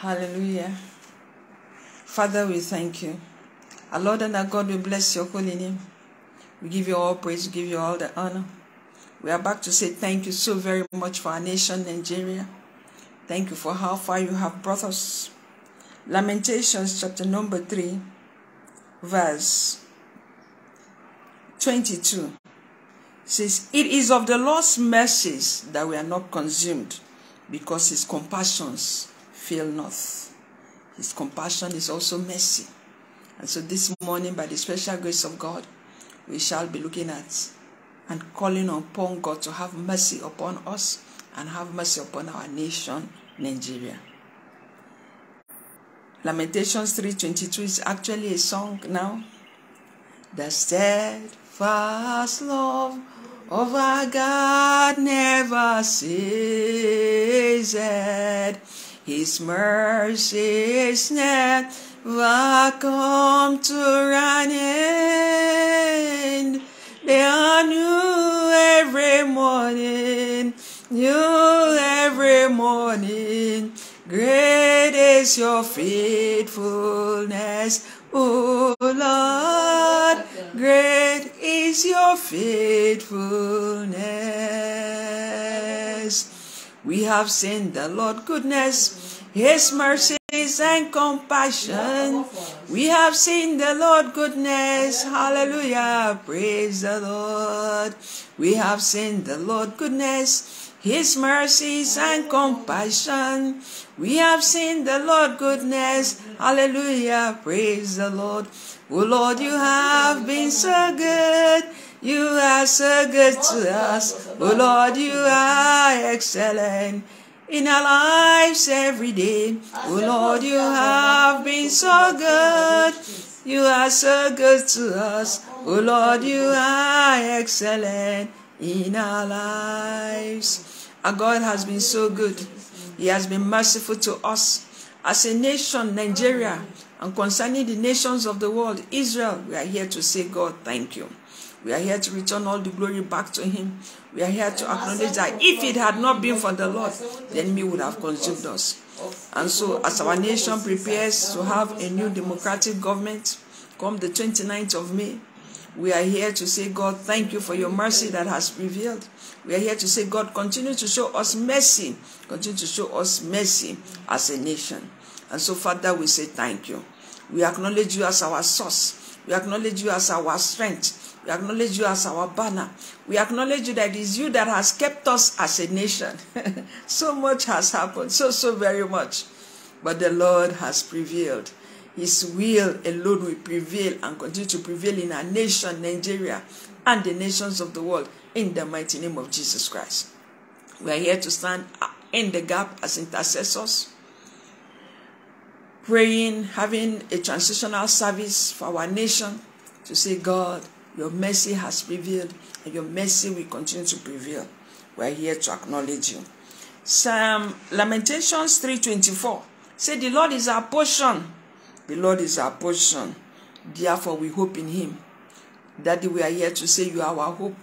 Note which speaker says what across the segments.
Speaker 1: Hallelujah. Father, we thank you. Our Lord and our God, we bless your holy name. We give you all praise, we give you all the honor. We are back to say thank you so very much for our nation, Nigeria. Thank you for how far you have brought us. Lamentations chapter number 3, verse 22 says, It is of the Lord's mercies that we are not consumed, because his compassions fail not. His compassion is also mercy. And so this morning, by the special grace of God, we shall be looking at and calling upon God to have mercy upon us and have mercy upon our nation, Nigeria. Lamentations 3:22 is actually a song now. The steadfast love of our God never ceases. His mercies never come to an end. They are new every morning, new every morning. Great is your faithfulness, O Lord. Great is your faithfulness. We have seen the Lord goodness, His mercies and compassion. We have seen the Lord goodness. Hallelujah. Praise the Lord. We have seen the Lord goodness, His mercies and compassion. We have seen the Lord goodness. Hallelujah. Praise the Lord. Oh Lord, you have been so good. You are so good to us. Oh Lord, you are excellent in our lives every day. Oh Lord, you have been so good. You are so good to us. Oh Lord, you are excellent in our lives. Our God has been so good. He has been merciful to us. As a nation, Nigeria, and concerning the nations of the world, Israel, we are here to say, God, thank you. We are here to return all the glory back to Him. We are here to acknowledge that if it had not been for the Lord, the enemy would have consumed us. And so, as our nation prepares to have a new democratic government come the 29th of May, we are here to say, God, thank you for your mercy that has prevailed. We are here to say, God, continue to show us mercy. Continue to show us mercy as a nation. And so, Father, we say thank you. We acknowledge you as our source. We acknowledge you as our strength. We acknowledge you as our banner. We acknowledge you that it is you that has kept us as a nation. so much has happened, so, so very much. But the Lord has prevailed. His will alone will prevail and continue to prevail in our nation, Nigeria, and the nations of the world in the mighty name of Jesus Christ. We are here to stand in the gap as intercessors, praying, having a transitional service for our nation to say, God, your mercy has prevailed and your mercy will continue to prevail. We are here to acknowledge you. Psalm Lamentations 3:24 say, The Lord is our portion. The Lord is our portion. Therefore, we hope in Him. Daddy, we are here to say, You are our hope,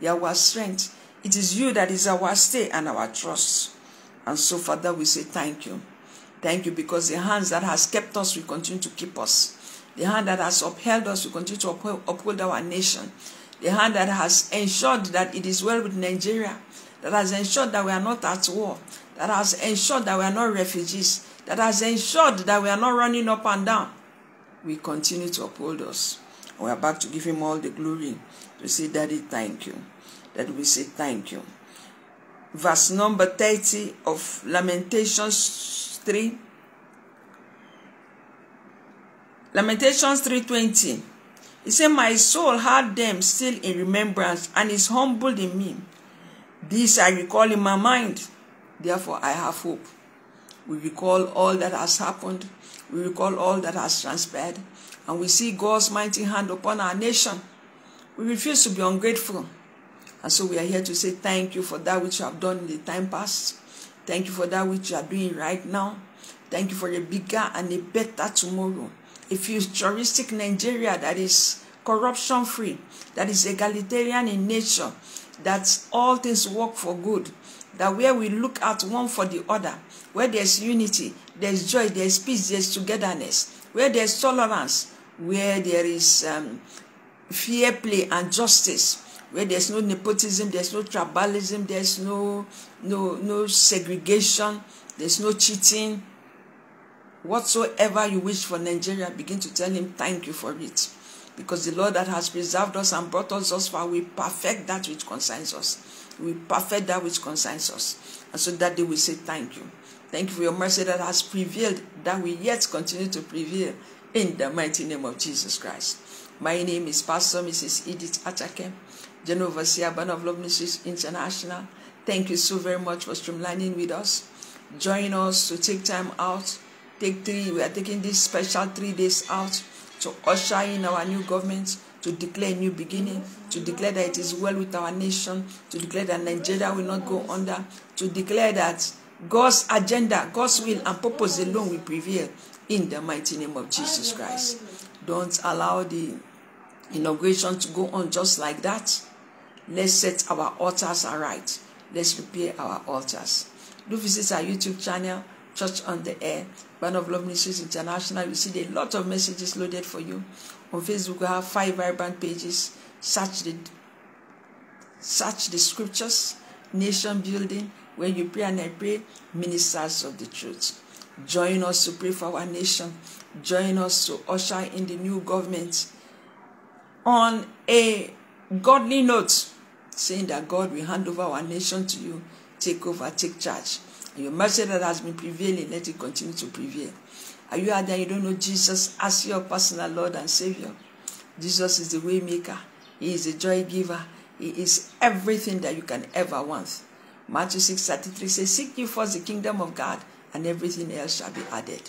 Speaker 1: you are our strength. It is you that is our stay and our trust. And so, Father, we say thank you. Thank you because the hands that has kept us will continue to keep us. The hand that has upheld us will continue to uphold, our nation. The hand that has ensured that it is well with Nigeria, that has ensured that we are not at war, that has ensured that we are not refugees, that has ensured that we are not running up and down, we continue to uphold us. We are back to give him all the glory. To say, Daddy, thank you. That we say thank you. Verse number 30 of Lamentations 3. Lamentations 3.20. He said, My soul had them still in remembrance and is humbled in me. This I recall in my mind. Therefore, I have hope. We recall all that has happened. We recall all that has transpired. And we see God's mighty hand upon our nation. We refuse to be ungrateful. And so we are here to say thank you for that which you have done in the time past. Thank you for that which you are doing right now. Thank you for a bigger and a better tomorrow. A futuristic Nigeria that is corruption free, that is egalitarian in nature, that all things work for good, that where we look at one for the other, where there's unity, there's joy, there's peace, there's togetherness, where there's tolerance, where there is um, fair play and justice, where there's no nepotism, there's no tribalism, there's no no no segregation, there's no cheating. Whatsoever you wish for Nigeria, begin to tell him thank you for it. Because the Lord that has preserved us and brought us thus far will perfect that which concerns us. We perfect that which concerns us. And so that day we say thank you. Thank you for your mercy that has prevailed, that we yet continue to prevail in the mighty name of Jesus Christ. My name is Pastor Mrs. Edith Achake, General Overseer, Band of Love Ministries International. Thank you so very much for streamlining with us. Join us to take time out. Take three, we are taking this special three days out to usher in our new government, to declare a new beginning, to declare that it is well with our nation, to declare that Nigeria will not go under, to declare that God's agenda, God's will and purpose alone will prevail in the mighty name of Jesus Christ. Don't allow the inauguration to go on just like that. Let's set our altars aright. Let's prepare our altars. Do visit our YouTube channel, Church on the Air, Band of Love Ministries International. You see a lot of messages loaded for you. On Facebook, we have five vibrant pages. Search the search the scriptures, nation building, where you pray and I pray, ministers of the truth. Join us to pray for our nation. Join us to usher in the new government on a godly note, saying that God will hand over our nation to you. Take over, take charge. And your mercy that has been prevailing, let it continue to prevail. Are you out there? You don't know Jesus as your personal Lord and Savior. Jesus is the way maker. He is the joy giver. He is everything that you can ever want. Matthew 6 33 says, Seek ye first the kingdom of God, and everything else shall be added.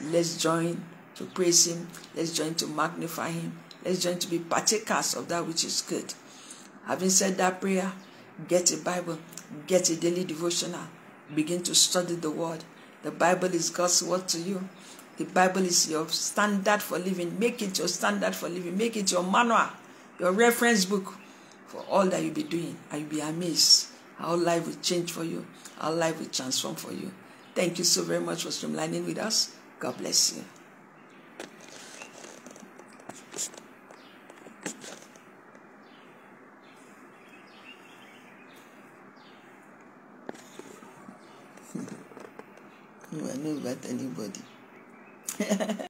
Speaker 1: Let's join to praise Him. Let's join to magnify Him. Let's join to be partakers of that which is good. Having said that prayer, get a Bible, get a daily devotional, begin to study the Word. The Bible is God's Word to you. The Bible is your standard for living. Make it your standard for living. Make it your manual, your reference book for all that you'll be doing. And you'll be amazed how life will change for you, how life will transform for you. Thank you so very much for streamlining with us. God bless you. I know about anybody.